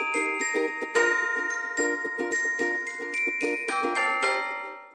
どこどこ?